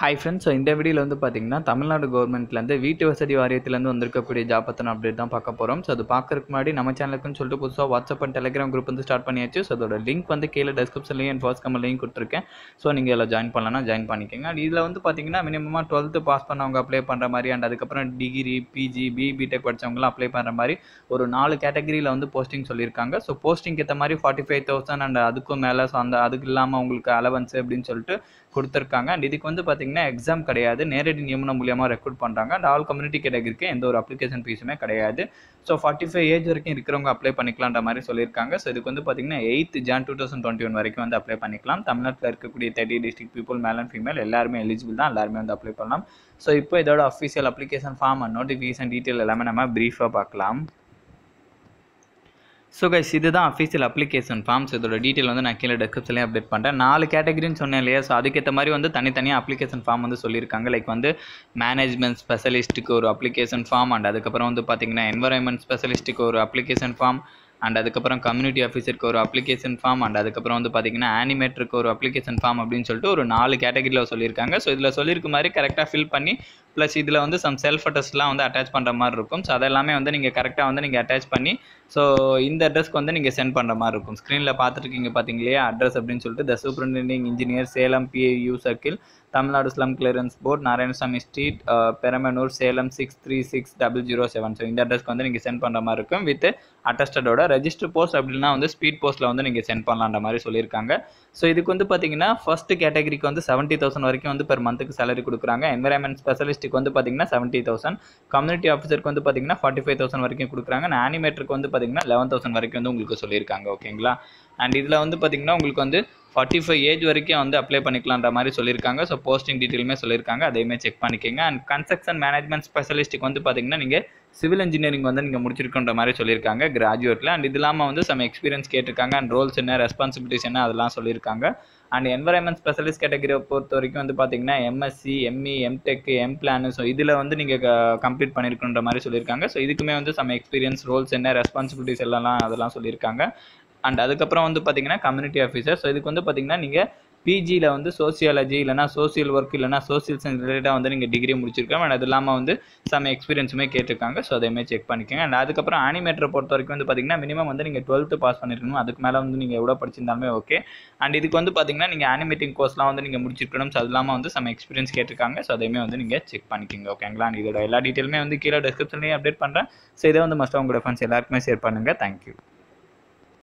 Hi friends so இந்த வீடியோவில் வந்து பார்த்தீங்கன்னா தமிழ்நாடு கவர்மெண்ட்லேருந்து வீட்டு வசதி வாரியத்துலேருந்து வந்திருக்கக்கூடிய ஜாப் பற்றின அப்டேட் தான் பார்க்க போகிறோம் ஸோ அது பார்க்கறதுக்கு முன்னாடி நம்ம சேனலுக்குன்னு சொல்லிட்டு புதுசாக வாட்ஸ்அப் அண்ட் டெலிகிராம் குரூப் வந்து ஸ்டார்ட் பண்ணியாச்சு. ஸோ அதோட லிங்க் வந்து கீழே டிஸ்கிரிப்ஷன்லேயும் என் ஃபர்ஸ்ட் கமெண்ட்லையும் கொடுத்துருக்கேன். ஸோ நீங்கள் இதில் ஜாயின் பண்ணலன்னா ஜாயின் பண்ணிக்கோங்க. அண்ட் இதில் வந்து பார்த்தீங்கன்னா மினிமமாக டுவெல்த்து பாஸ் பண்ணவங்க அப்ளை பண்ணுற மாதிரி அண்ட் அதுக்கப்புறம் டிகிரி பிஜி பி பிடெக் படித்தவங்களாம் அப்ளை பண்ணுற மாதிரி ஒரு நாலு கேட்டகரியில் வந்து போஸ்டிங் சொல்லியிருக்காங்க. ஸோ போஸ்டிங் ஏற்ற மாதிரி ஃபார்ட்டி ஃபைவ் தௌசண்ட் அண்ட் அதுக்கும் மேலே ஸோ அந்த அதுக்கு இல்லாமல் உங்களுக்கு அலவன்ஸ் அப்படின்னு சொல்லிட்டு கொடுத்துருக்காங்க. அண்ட் இதுக்கு வந்து பார்த்திங்கன்னா எக்ஸாம் கிடையாது. நேரடி நியமனம் மூலியமாக ரெக்ரூட் பண்ணுறாங்க அண்ட் ஆல் கம்யூனிட்டி கேட்டகரிக்கு எந்த ஒரு அப்ளிகேஷன் ஃபீஸுமே கிடையாது. ஸோ ஃபார்ட்டி ஃபைவ் ஏஜ் வரைக்கும் இருக்கிறவங்க அப்ளை பண்ணிக்கலான்ற மாதிரி சொல்லியிருக்காங்க. ஸோ இதுக்கு வந்து பார்த்தீங்கன்னா eighth June two thousand twenty one வரைக்கும் வந்து அப்ளை பண்ணிக்கலாம். தமிழ்நாட்டில் இருக்கக்கூடிய thirty district people male and female எல்லாருமே எலிஜிபிள் தான். எல்லாருமே வந்து அப்ளை பண்ணலாம். ஸோ இப்போ இதோட official application form and notification detail எல்லாமே நம்ம ப்ரீஃபாக பார்க்கலாம். ஸோ கைஸ் இதுதான் அஃபீஷியல் அப்ளிகேஷன் ஃபார்ம்ஸ் இதோட டீட்டெயில் வந்து நான் கீழே டெஸ்கிரிப்ஷன்லேயே அப்டேட் பண்ணுறேன் நாலு கேட்டகரின்னு சொன்னேன் இல்லையா? ஸோ அதுக்கேற்ற மாதிரி வந்து தனித்தனியாக அப்ளிகேஷன் ஃபார்ம் வந்து சொல்லியிருக்காங்க. லைக் வந்து மேனேஜ்மெண்ட் ஸ்பெஷலிஸ்ட்டுக்கு ஒரு அப்ளிகேஷன் ஃபார்ம் அண்ட் அதுக்கப்புறம் வந்து பார்த்தீங்கன்னா என்வரான்மெண்ட் ஸ்பெஷலிஸ்ட்டுக்கு ஒரு அப்ளிகேஷன் ஃபார்ம் அண்ட் அதுக்கப்புறம் கம்யூனிட்டி ஆஃபீஸருக்கு ஒரு அப்ளிகேஷன் ஃபார்ம் அண்ட் அதுக்கப்புறம் வந்து பார்த்தீங்கன்னா ஆனிமேட்டருக்கு ஒரு அப்ளிகேஷன் ஃபார்ம் அப்படின்னு சொல்லிட்டு ஒரு நாலு கேட்டகரியில் சொல்லியிருக்காங்க. ஸோ இதில் சொல்லியிருக்க மாதிரி கரெக்டாக ஃபில் பண்ணி ப்ளஸ் இதில் வந்து சம் செல்ஃப் அட்ரஸ்லாம் வந்து அட்டாச் பண்ணுற மாதிரி இருக்கும். ஸோ அதெல்லாமே வந்து நீங்கள் கரெக்டாக வந்து நீங்கள் அட்டாச் பண்ணி ஸோ இந்த அட்ரஸ்க்கு வந்து நீங்கள் சென்ட் பண்ணுற மாதிரி இருக்கும். ஸ்க்ரீனில் பார்த்துருக்கீங்க பார்த்தீங்க இல்லையா அட்ரஸ் அப்படின்னு சொல்லிட்டு the superintending engineer Salem PAU circle Tamil Nadu slum clearance board Narayanasamy street Peramanur Salem six three six double zero seven so இந்த அட்ரஸ்க்கு வந்து நீங்கள் சென்ட் பண்ணுற மாதிரி இருக்கும் வித் அட்டஸ்டடோட ரெஜிஸ்டர் போஸ்ட் அப்படின்னா வந்து ஸ்பீட் போஸ்ட்டில் வந்து நீங்கள் சென்ட் பண்ணலான்ற மாதிரி சொல்லியிருக்காங்க. ஸோ இதுக்கு வந்து பார்த்தீங்கன்னா ஃபர்ஸ்ட் கேட்டகரிக்கு வந்து செவன்ட்டி தௌசண்ட் வரைக்கும் வந்து பெர் மந்த்துக்கு சேலரி கொடுக்குறாங்க. என்வரான்மெண்ட் ஆர்டிஸ்ட்டுக்கு வந்து பார்த்திங்கன்னா செவன்ட்டி தௌசண்ட் கம்யூனிட்டி ஆஃபீஸருக்கு வந்து பார்த்திங்கன்னா ஃபார்ட்டி ஃபைவ் தௌசண்ட் வரைக்கும் கொடுக்குறாங்க. அண்ட் ஆனிமேட்டருக்கு வந்து பார்த்திங்கன்னா லெவன் தௌசண்ட் வரைக்கும் வந்து உங்களுக்கு சொல்லியிருக்காங்க. ஓகேங்களா அண்ட் இதில் வந்து பார்த்திங்கன்னா உங்களுக்கு வந்து ஃபார்ட்டி ஃபைவ் ஏஜ் வரைக்கும் வந்து அப்ளை பண்ணிக்கலான்ற மாதிரி சொல்லியிருக்காங்க. ஸோ போஸ்டிங் டீட்டெயிலுமே சொல்லியிருக்காங்க. அதையுமே செக் பண்ணிக்கோங்க. அண்ட் கன்ஸ்ட்ரக்ஷன் மேனேஜ்மெண்ட் ஸ்பெஷலிஸ்ட்டுக்கு வந்து பார்த்தீங்கன்னா நீங்கள் சிவில் இன்ஜினியரிங் வந்து நீங்கள் முடிச்சிருக்கன்ற மாதிரி சொல்லியிருக்காங்க கிராஜுவேட்டில் அண்ட் இது இல்லாமல் வந்து சம் எக்ஸ்பீரியன்ஸ் கேட்டிருக்காங்க. அண்ட் ரோல்ஸ் என்ன ரெஸ்பான்சிபிலிட்டிஸ் என்ன அதெல்லாம் சொல்லியிருக்காங்க. அண்ட் என்வரன்மெண்ட் ஸ்பெஷலிஸ்ட் கேட்டகரியை பொறுத்த வரைக்கும் வந்து பார்த்தீங்கன்னா MSc ME MTech M plan so இதில் வந்து நீங்கள் கம்ப்ளீட் பண்ணியிருக்குன்ற மாதிரி சொல்லியிருக்காங்க. ஸோ இதுக்குமே வந்து சம் எக்ஸ்பீரியன்ஸ் ரோல்ஸ் என்ன ரெஸ்பான்சிபிலிட்டிஸ் எல்லாம் அதெல்லாம் சொல்லியிருக்காங்க. அண்ட் அதுக்கப்புறம் வந்து பார்த்தீங்கன்னா கம்யூனிட்டி ஆஃபீஸர் ஸோ இதுக்கு வந்து பார்த்தீங்கன்னா நீங்கள் பிஜியில் வந்து சோசியாலஜி இல்லைனா சோசியல் ஒர்க் இல்லைனா சோசியல் சயின்ஸ் ரிலேட்டாக வந்து நீங்கள் டிகிரி முடிச்சிருக்கோம். அண்ட் அது இல்லாமல் வந்து சம் எக்ஸ்பீரியன்ஸுமே கேட்டிருக்காங்க. ஸோ அதையுமே செக் பண்ணிக்கோங்க. அண்ட் அதுக்கப்புறம் ஆனிமேட்டரை பொறுத்த வரைக்கும் வந்து பார்த்தீங்கன்னா மினிமம் வந்து நீங்கள் டுவெல்த்து பாஸ் பண்ணிருக்கணும். அதுக்கு மேலே வந்து நீங்கள் எவ்வளோ படிச்சிருந்தாலுமே ஓகே அண்ட் இதுக்கு வந்து பார்த்தீங்கன்னா நீங்கள் ஆனிமேட்டிங் கோர்ஸ்லாம் வந்து நீங்கள் முடிச்சிருக்கணும். ஸோ அது இல்லாமல் வந்து சம் எக்ஸ்பீரியன்ஸ் கேட்டிருக்காங்க. ஸோ அதையுமே வந்து நீங்கள் செக் பண்ணிக்கோங்க. ஓகேங்களா அண்ட் இதோட எல்லா டீட்டெயிலுமே வந்து கீழே டிஸ்கிரிப்ஷன்லேயும் அப்டேட் பண்ணுறேன் ஸோ இதை வந்து மஸ்ட்டாக உங்களோட ஃப்ரெண்ட்ஸ் எல்லாருக்குமே ஷேர் பண்ணுங்கள் தேங்க்யூ